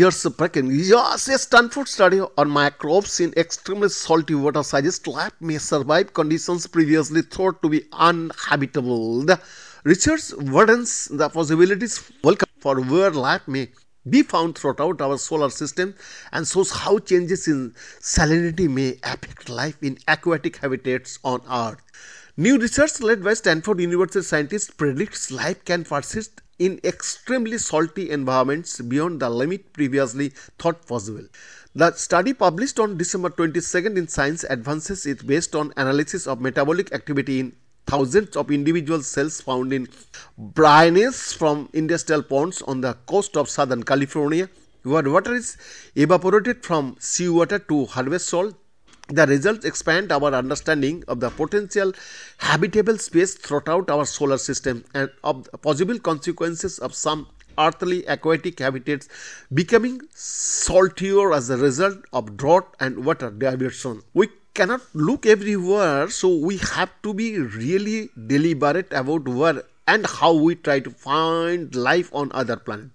Research breaking. Yes, a Stanford study on microbes in extremely salty water suggests life may survive conditions previously thought to be uninhabitable. The research widens the possibilities welcome for where life may be found throughout our solar system and shows how changes in salinity may affect life in aquatic habitats on Earth. New research led by Stanford University scientists predicts life can persist in extremely salty environments beyond the limit previously thought possible. The study published on December 22nd in Science Advances is based on analysis of metabolic activity in thousands of individual cells found in brines from industrial ponds on the coast of southern California where water is evaporated from seawater to harvest salt the results expand our understanding of the potential habitable space throughout our solar system and of possible consequences of some earthly aquatic habitats becoming saltier as a result of drought and water diversion. We cannot look everywhere, so we have to be really deliberate about where and how we try to find life on other planets.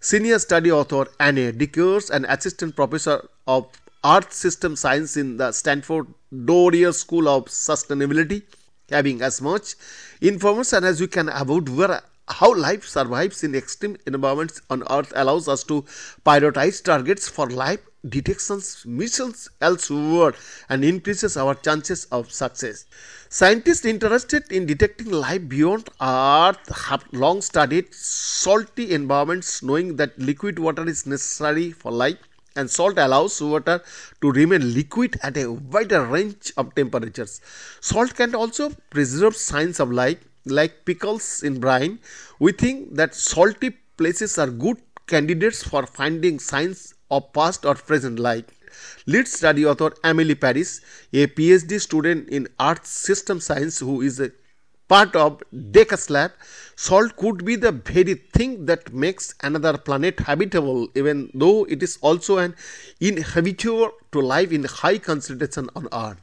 Senior study author Anne Dekas, an assistant professor of Earth System Science in the Stanford Doerr School of Sustainability, having as much information as we can about where how life survives in extreme environments on Earth allows us to prioritize targets for life detections missions elsewhere and increases our chances of success. Scientists interested in detecting life beyond Earth have long studied salty environments knowing that liquid water is necessary for life and salt allows water to remain liquid at a wider range of temperatures. Salt can also preserve signs of life like pickles in brine. We think that salty places are good candidates for finding signs of past or present life. Lead study author Emily Paris, a PhD student in Earth System Science who is a part of Dekas lab, salt could be the very thing that makes another planet habitable, even though it is also an inhibitor to life in high concentration on Earth.